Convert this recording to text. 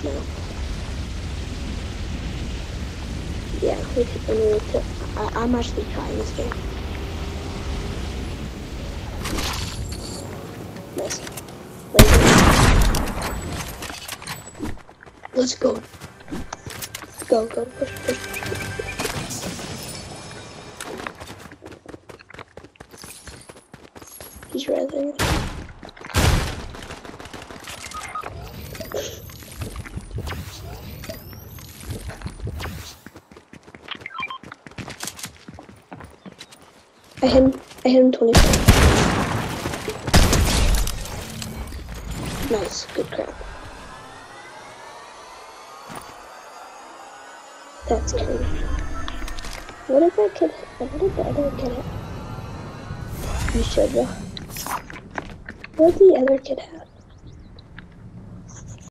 Yeah, could, I I'm actually trying this game. Nice. Laser. Let's go. Go, go, push, push, push, push. I hit him, I hit him 24. Nice, good crap. That's good. What if I could, what if the other kid have? You should, though. What did the other kid have?